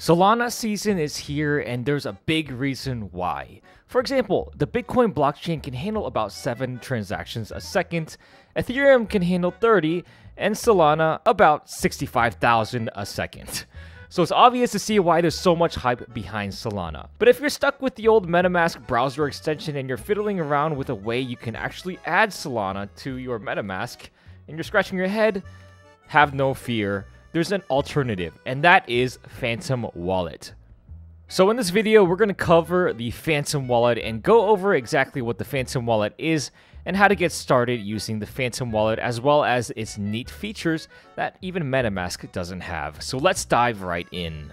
Solana season is here, and there's a big reason why. For example, the Bitcoin blockchain can handle about 7 transactions a second, Ethereum can handle 30, and Solana about 65,000 a second. So it's obvious to see why there's so much hype behind Solana. But if you're stuck with the old MetaMask browser extension and you're fiddling around with a way you can actually add Solana to your MetaMask, and you're scratching your head, have no fear there's an alternative, and that is Phantom Wallet. So in this video, we're going to cover the Phantom Wallet and go over exactly what the Phantom Wallet is and how to get started using the Phantom Wallet as well as its neat features that even MetaMask doesn't have. So let's dive right in.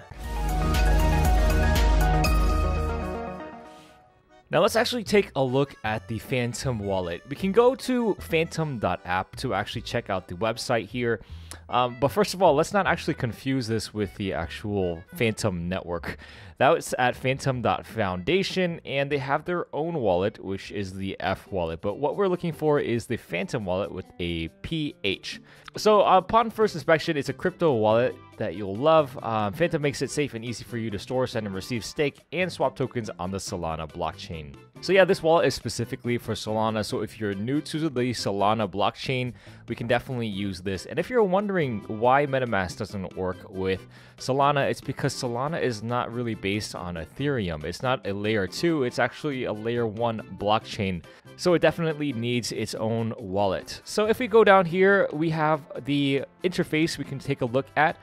Now let's actually take a look at the Phantom wallet. We can go to phantom.app to actually check out the website here. Um, but first of all, let's not actually confuse this with the actual Fantom network. That's at fantom.foundation, and they have their own wallet, which is the F wallet. But what we're looking for is the Phantom wallet with a PH. So upon first inspection, it's a crypto wallet that you'll love. Um, Phantom makes it safe and easy for you to store, send, and receive stake and swap tokens on the Solana blockchain. So yeah, this wallet is specifically for Solana. So if you're new to the Solana blockchain, we can definitely use this. And if you're wondering why MetaMask doesn't work with Solana, it's because Solana is not really based on Ethereum. It's not a layer 2, it's actually a layer 1 blockchain. So it definitely needs its own wallet. So if we go down here, we have the interface we can take a look at.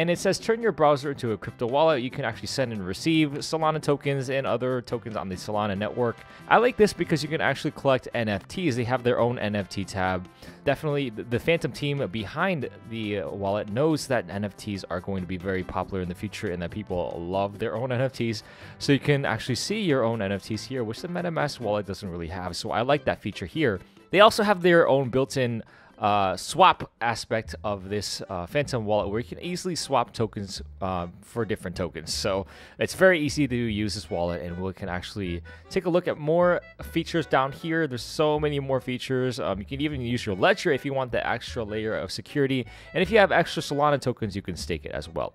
And it says turn your browser into a crypto wallet. You can actually send and receive Solana tokens and other tokens on the Solana network. I like this because you can actually collect NFTs. They have their own NFT tab. Definitely, the Phantom team behind the wallet knows that NFTs are going to be very popular in the future and that people love their own NFTs. So you can actually see your own NFTs here, which the MetaMask wallet doesn't really have. So I like that feature here. They also have their own built in uh, swap aspect of this uh, Phantom wallet where you can easily swap tokens uh, for different tokens. So it's very easy to use this wallet, and we can actually take a look at more features down here. There's so many more features. Um, you can even use your ledger if you want the extra layer of security, and if you have extra Solana tokens, you can stake it as well.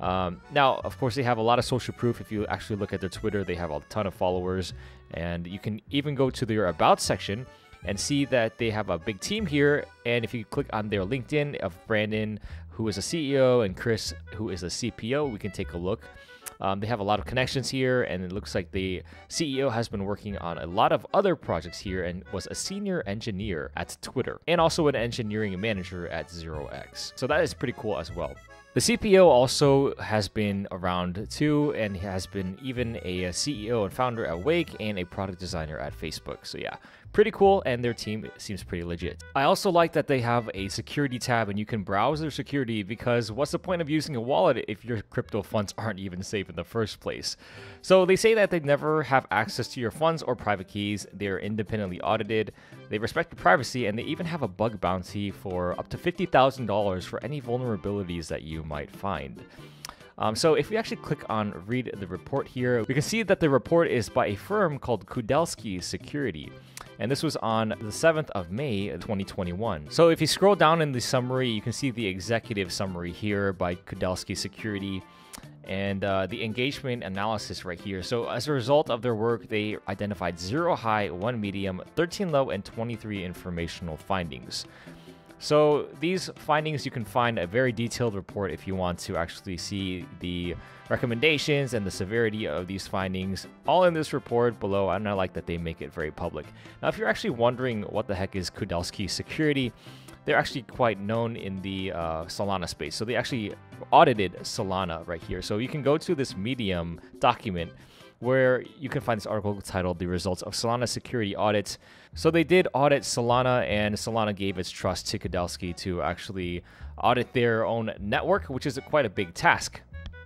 Um, now, of course, they have a lot of social proof. If you actually look at their Twitter, they have a ton of followers, and you can even go to their About section and see that they have a big team here. And if you click on their LinkedIn of Brandon, who is a CEO, and Chris, who is a CPO, we can take a look. Um, they have a lot of connections here, and it looks like the CEO has been working on a lot of other projects here and was a senior engineer at Twitter and also an engineering manager at 0x. So that is pretty cool as well. The CPO also has been around too, and has been even a CEO and founder at Wake and a product designer at Facebook. So, yeah, pretty cool, and their team seems pretty legit. I also like that they have a security tab and you can browse their security because what's the point of using a wallet if your crypto funds aren't even safe in the first place? So they say that they never have access to your funds or private keys, they're independently audited, they respect your privacy, and they even have a bug bounty for up to $50,000 for any vulnerabilities that you might find. Um, so if we actually click on read the report here, we can see that the report is by a firm called Kudelski Security and this was on the 7th of May 2021. So if you scroll down in the summary, you can see the executive summary here by Kudelski Security and uh, the engagement analysis right here. So as a result of their work, they identified 0 high, 1 medium, 13 low, and 23 informational findings. So these findings, you can find a very detailed report if you want to actually see the recommendations and the severity of these findings all in this report below. And I like that they make it very public. Now, if you're actually wondering what the heck is Kudelski security, they're actually quite known in the uh, Solana space. So they actually audited Solana right here. So you can go to this Medium document where you can find this article titled The Results of Solana Security Audits. So they did audit Solana, and Solana gave its trust to Kudelski to actually audit their own network, which is quite a big task.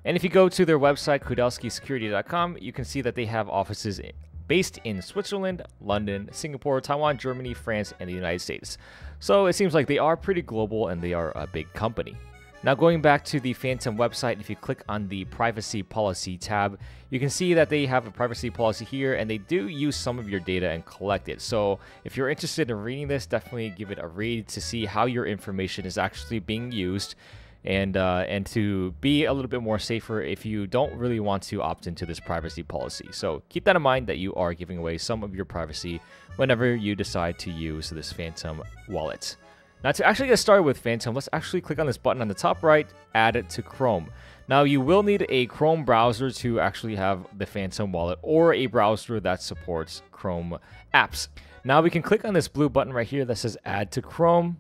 And if you go to their website, kudelskisecurity.com, you can see that they have offices based in Switzerland, London, Singapore, Taiwan, Germany, France, and the United States. So it seems like they are pretty global and they are a big company. Now going back to the Phantom website, if you click on the privacy policy tab, you can see that they have a privacy policy here and they do use some of your data and collect it. So if you're interested in reading this, definitely give it a read to see how your information is actually being used and uh, and to be a little bit more safer if you don't really want to opt into this privacy policy. So keep that in mind that you are giving away some of your privacy whenever you decide to use this Phantom wallet. Now to actually get started with Phantom, let's actually click on this button on the top right, add it to Chrome. Now you will need a Chrome browser to actually have the Phantom wallet or a browser that supports Chrome apps. Now we can click on this blue button right here that says add to Chrome.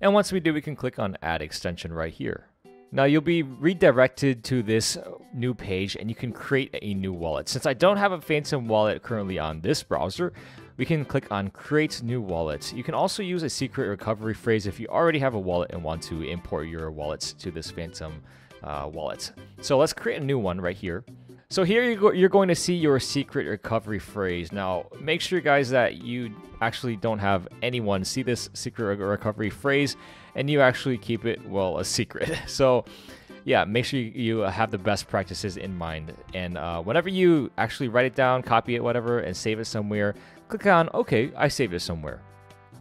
And once we do, we can click on add extension right here. Now you'll be redirected to this new page and you can create a new wallet. Since I don't have a Phantom wallet currently on this browser, we can click on create new wallet. You can also use a secret recovery phrase if you already have a wallet and want to import your wallets to this Phantom uh, wallet. So let's create a new one right here. So here you're going to see your secret recovery phrase. Now, make sure guys that you actually don't have anyone see this secret recovery phrase and you actually keep it, well, a secret. So yeah, make sure you have the best practices in mind. And uh, whenever you actually write it down, copy it, whatever, and save it somewhere, click on, okay, I saved it somewhere.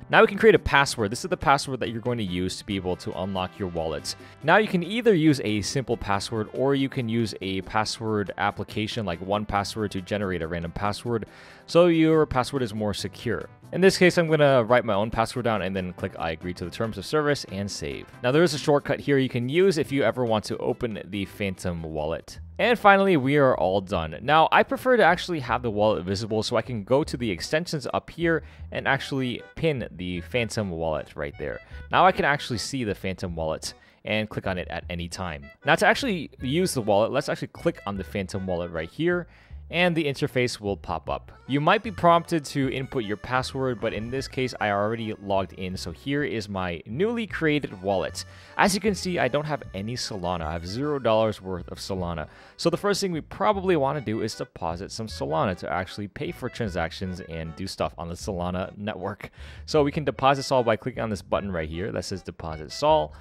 Now we can create a password. This is the password that you're going to use to be able to unlock your wallets. Now you can either use a simple password or you can use a password application like 1Password to generate a random password so your password is more secure. In this case, I'm to write my own password down and then click I agree to the terms of service and save. Now there is a shortcut here you can use if you ever want to open the Phantom wallet. And finally, we are all done. Now, I prefer to actually have the wallet visible so I can go to the extensions up here and actually pin the Phantom wallet right there. Now I can actually see the Phantom wallet and click on it at any time. Now to actually use the wallet, let's actually click on the Phantom wallet right here and the interface will pop up. You might be prompted to input your password, but in this case, I already logged in, so here is my newly created wallet. As you can see, I don't have any Solana. I have $0 worth of Solana. So the first thing we probably want to do is deposit some Solana to actually pay for transactions and do stuff on the Solana network. So we can deposit Sol by clicking on this button right here that says deposit Sol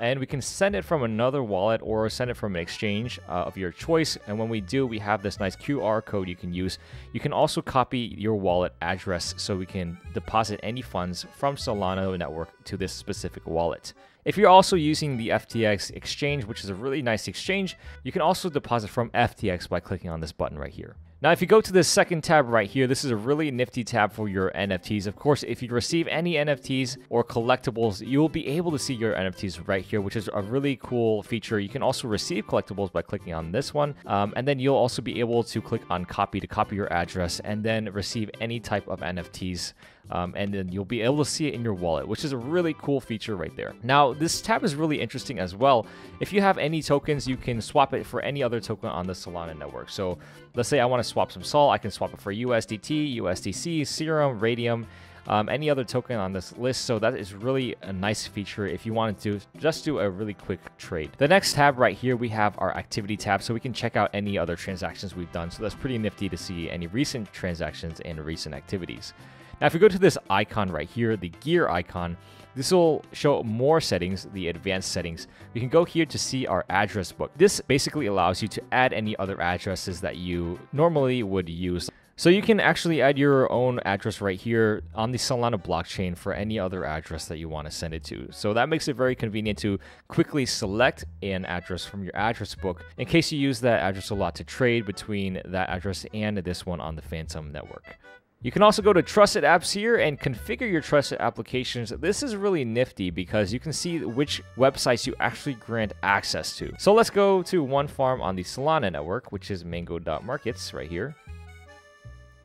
and we can send it from another wallet or send it from an exchange uh, of your choice. And when we do, we have this nice QR code you can use. You can also copy your wallet address so we can deposit any funds from Solana network to this specific wallet. If you're also using the FTX exchange, which is a really nice exchange, you can also deposit from FTX by clicking on this button right here. Now, if you go to the second tab right here, this is a really nifty tab for your NFTs. Of course, if you receive any NFTs or collectibles, you will be able to see your NFTs right here, which is a really cool feature. You can also receive collectibles by clicking on this one. Um, and then you'll also be able to click on copy to copy your address and then receive any type of NFTs um, and then you'll be able to see it in your wallet, which is a really cool feature right there. Now, this tab is really interesting as well. If you have any tokens, you can swap it for any other token on the Solana network. So let's say I want to swap some SOL, I can swap it for USDT, USDC, Serum, Raydium, um, any other token on this list. So that is really a nice feature if you wanted to just do a really quick trade. The next tab right here, we have our activity tab. So we can check out any other transactions we've done. So that's pretty nifty to see any recent transactions and recent activities. Now, if we go to this icon right here, the gear icon, this will show more settings, the advanced settings. We can go here to see our address book. This basically allows you to add any other addresses that you normally would use. So you can actually add your own address right here on the Solana blockchain for any other address that you want to send it to. So that makes it very convenient to quickly select an address from your address book in case you use that address a lot to trade between that address and this one on the Phantom network. You can also go to Trusted Apps here and configure your trusted applications. This is really nifty because you can see which websites you actually grant access to. So let's go to one farm on the Solana network, which is mango.markets right here.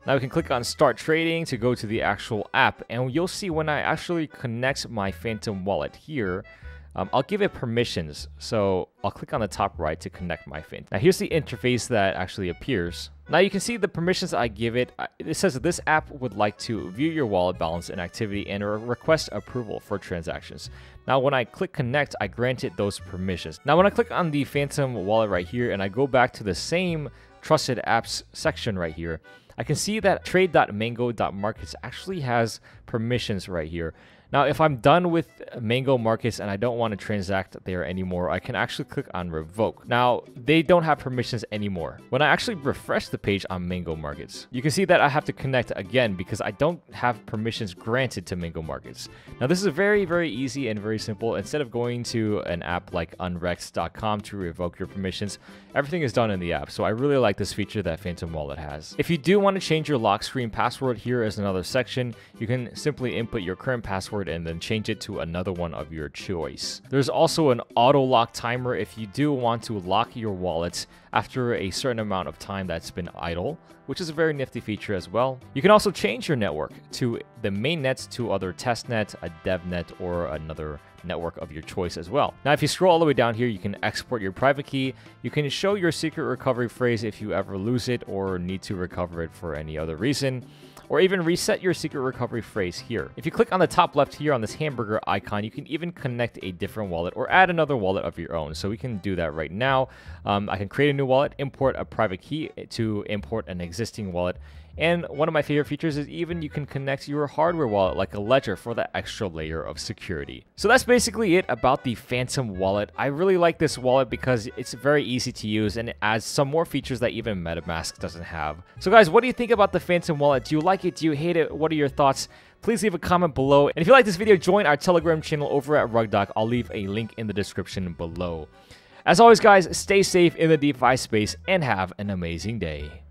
Now we can click on start trading to go to the actual app and you'll see when I actually connect my Phantom wallet here, um, I'll give it permissions. So I'll click on the top right to connect my Phantom. Now here's the interface that actually appears. Now you can see the permissions I give it. It says this app would like to view your wallet balance and activity and request approval for transactions. Now when I click connect, I grant it those permissions. Now when I click on the Phantom wallet right here and I go back to the same trusted apps section right here, I can see that trade.mango.markets actually has permissions right here. Now, if I'm done with Mango Markets and I don't want to transact there anymore, I can actually click on revoke. Now, they don't have permissions anymore. When I actually refresh the page on Mango Markets, you can see that I have to connect again because I don't have permissions granted to Mango Markets. Now, this is very, very easy and very simple. Instead of going to an app like unrex.com to revoke your permissions, everything is done in the app. So I really like this feature that Phantom Wallet has. If you do want to change your lock screen password, here is another section. You can simply input your current password and then change it to another one of your choice. There's also an auto lock timer if you do want to lock your wallet after a certain amount of time that's been idle, which is a very nifty feature as well. You can also change your network to the main nets to other testnet, a devnet, or another network of your choice as well. Now, if you scroll all the way down here, you can export your private key. You can show your secret recovery phrase if you ever lose it or need to recover it for any other reason or even reset your secret recovery phrase here. If you click on the top left here on this hamburger icon, you can even connect a different wallet or add another wallet of your own. So we can do that right now. Um, I can create a new wallet, import a private key to import an existing wallet, and one of my favorite features is even you can connect your hardware wallet like a ledger for that extra layer of security. So that's basically it about the Phantom wallet. I really like this wallet because it's very easy to use and it adds some more features that even MetaMask doesn't have. So guys, what do you think about the Phantom wallet? Do you like it? Do you hate it? What are your thoughts? please leave a comment below. And if you like this video, join our Telegram channel over at RugDoc. I'll leave a link in the description below. As always, guys, stay safe in the DeFi space and have an amazing day.